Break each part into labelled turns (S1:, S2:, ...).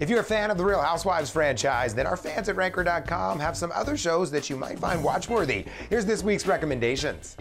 S1: If you're a fan of the Real Housewives franchise, then our fans at Ranker.com have some other shows that you might find watchworthy. Here's this week's recommendations.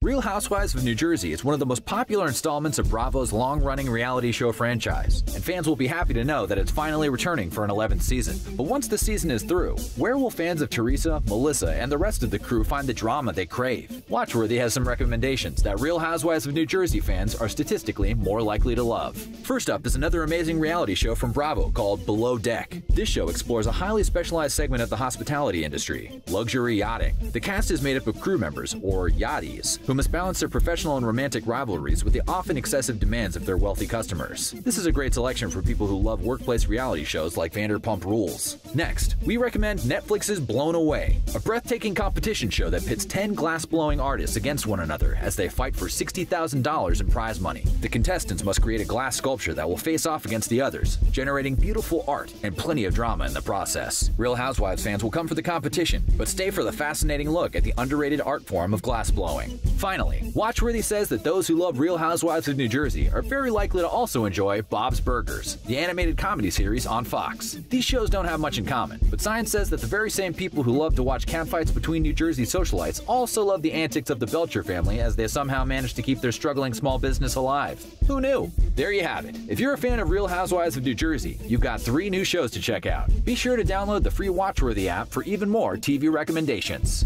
S2: Real Housewives of New Jersey is one of the most popular installments of Bravo's long running reality show franchise, and fans will be happy to know that it's finally returning for an 11th season. But once the season is through, where will fans of Teresa, Melissa, and the rest of the crew find the drama they crave? Watchworthy has some recommendations that Real Housewives of New Jersey fans are statistically more likely to love. First up is another amazing reality show from Bravo called Below Deck. This show explores a highly specialized segment of the hospitality industry luxury yachting. The cast is made up of crew members, or yachties, who must balance their professional and romantic rivalries with the often excessive demands of their wealthy customers. This is a great selection for people who love workplace reality shows like Vanderpump Rules. Next, we recommend Netflix's Blown Away, a breathtaking competition show that pits 10 glass blowing artists against one another as they fight for $60,000 in prize money. The contestants must create a glass sculpture that will face off against the others, generating beautiful art and plenty of drama in the process. Real Housewives fans will come for the competition, but stay for the fascinating look at the underrated art form of glass blowing. Finally, Watchworthy says that those who love Real Housewives of New Jersey are very likely to also enjoy Bob's Burgers, the animated comedy series on Fox. These shows don't have much in common, but science says that the very same people who love to watch catfights between New Jersey socialites also love the antics of the Belcher family as they somehow manage to keep their struggling small business alive. Who knew? There you have it. If you're a fan of Real Housewives of New Jersey, you've got three new shows to check out. Be sure to download the free Watchworthy app for even more TV recommendations.